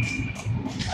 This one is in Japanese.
あっ。